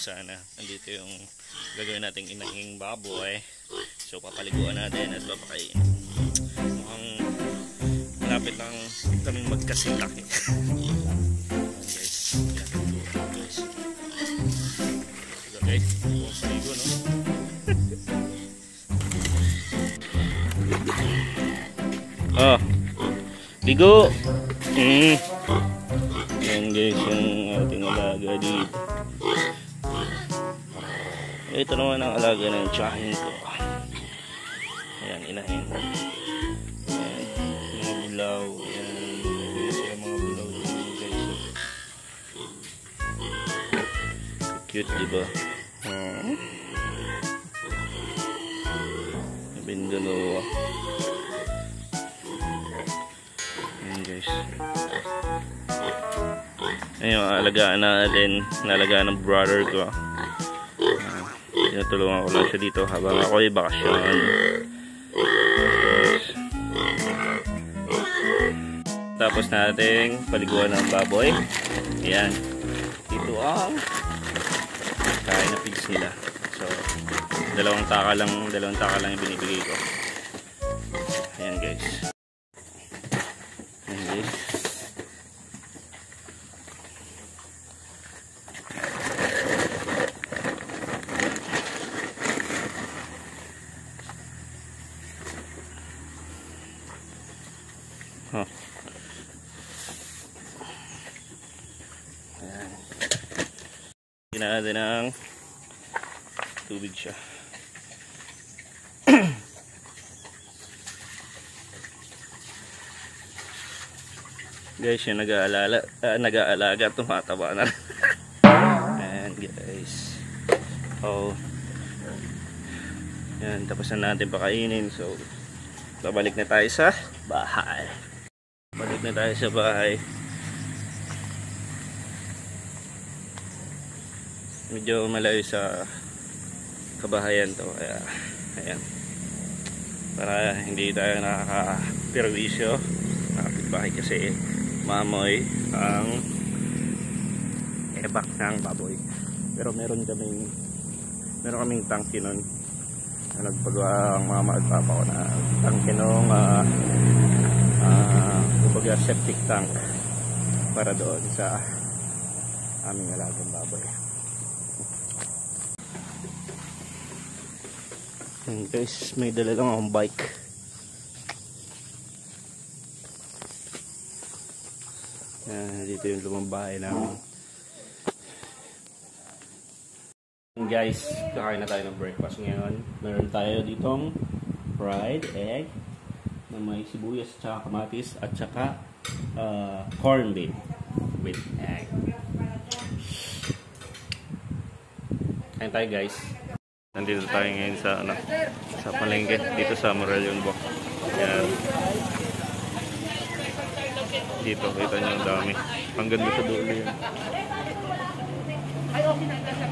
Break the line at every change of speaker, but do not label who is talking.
sana nandito yung gagawin nating inahing baboy. So papaliguan natin at papakain. Mukhang malapit lang kaming magkasing laki guys. Guys guys. Paligo no oh ligo. Mm. yan guys yung dito ito naman ang alaga ng tsahin ko. Ayan, inahin. Ayan, mga bulaw. Ayan, ayan mga bulaw guys. Cute, diba? Hmm. Labing dalawa. Ayan guys. Ayan yung alagaan natin. Nalagaan ng brother ko. Tinutulungan ko lang siya dito habang ako ay bakasyon. Tapos nating paliguan ng baboy. Ayan. Dito ang kain na pigs nila. So dalawang taka lang dalawang taka lang yung binibigay ko. Ayan guys ayan guys Huh. Natin ng tubig siya. guys, yung nag-aalala, uh, nag-aalaga, tumataba na rin. Ayan guys. Oh. Yan, tapos na natin pakainin. So, babalik na tayo sa bahay balik na tayo sa bahay medyo malayo sa kabahayan to kaya ayan. Para hindi tayo nakaka-perwisyo nakapitbahay kasi mamoy ang ebak ng baboy. Pero meron kaming meron kaming tangki nun. Na nagpagawa ang mama at papa ko na tangki nung uh, uh, septic tank para doon sa aming alagang baboy and guys may dala lang akong bike uh, dito yung lumang bahay namin and guys kakain na tayo ng breakfast ngayon meron tayo ditong fried egg na may sibuyas at kamatis at saka uh, corn beef with egg. Kain tayo guys. Nandito tayo ngayon sa ano, sa palengke dito sa Morelion Box. Yan. Dito kita niyo ang dami. Ang ganda sa dulo 'yan. Ay okay na sa